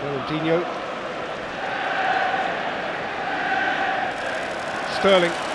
Fernandinho. Sterling